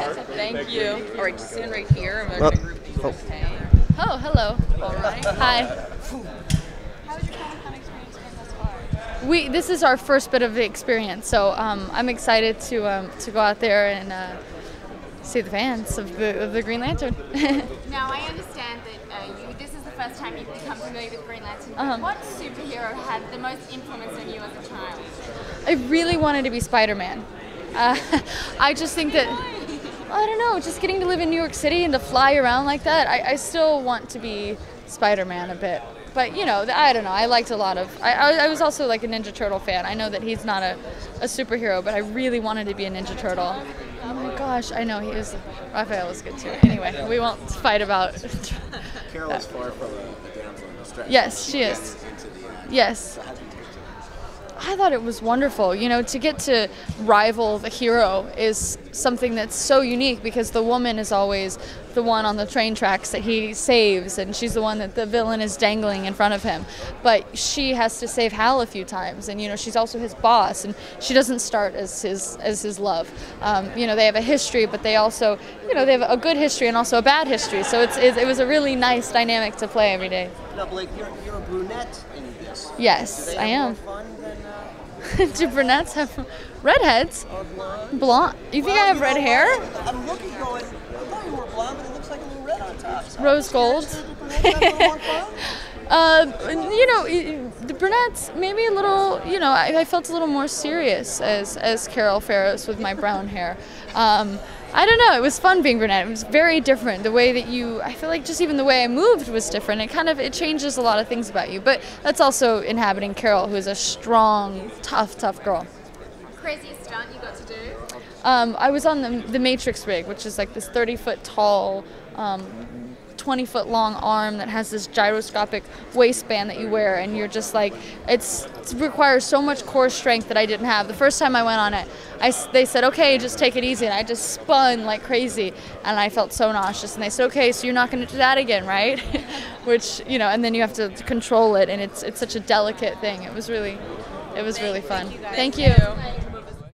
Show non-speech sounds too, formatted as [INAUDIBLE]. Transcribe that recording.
Thank you. All right, just stand right here. I'm Oh. going to group these. Oh. Okay. Oh, hello. All right. Hi. How has your Comic-Con experience been thus far? We this is our first bit of the experience, so um, I'm excited to um, to go out there and uh, see the fans of the of the Green Lantern. [LAUGHS] Now, I understand that uh, you, this is the first time you've become familiar with Green Lantern. Uh-huh. What superhero had the most influence on you as a child? I really wanted to be Spider-Man. Uh, [LAUGHS] I just think that I don't know, just getting to live in New York City and to fly around like that. I, I still want to be Spider-Man a bit, but you know, I don't know. I liked a lot of. I, I, was also like a Ninja Turtle fan. I know that he's not a, a superhero, but I really wanted to be a Ninja Turtle. Oh my gosh, I know he was. Raphael was good too. Anyway, we won't fight about. [LAUGHS] Carol is far from a, a damsel in distress. Yes, she is. Into the end. Yes. So how do you take it? I thought it was wonderful. You know, to get to rival the hero is something that's so unique because the woman is always the one on the train tracks that he saves, and she's the one that the villain is dangling in front of him. But she has to save Hal a few times, and you know, she's also his boss, and she doesn't start as his as his love. Um, you know, they have a history, but they also, you know, they have a good history and also a bad history. So it's, it, it was a really nice dynamic to play every day. Now, Blake, you're, you're a brunette in this. Yes, I am. more fun than uh, [LAUGHS] Do brunettes have redheads? blonde? You think I have red hair? I'm looking going, like a little red on top. So Rose gold. the brunettes have a little more fun? Uh, you know, y- the brunettes maybe a little. You know, I, I felt a little more serious as as Carol Ferris with my brown hair. Um, I don't know. It was fun being brunette. It was very different. The way that you, I feel like just even the way I moved was different. It kind of it changes a lot of things about you. But that's also inhabiting Carol, who is a strong, tough, tough girl. Craziest stunt you got to do? Um, I was on the, the Matrix rig, which is like this 30 foot tall, um, 20 foot long arm that has this gyroscopic waistband that you wear, and you're just like, it's, it requires so much core strength that I didn't have. The first time I went on it, I they said, okay, just take it easy, and I just spun like crazy, and I felt so nauseous. And they said, okay, so you're not going to do that again, right? [LAUGHS] Which you know, and then you have to control it, and it's it's such a delicate thing. It was really, it was really fun. Thank you.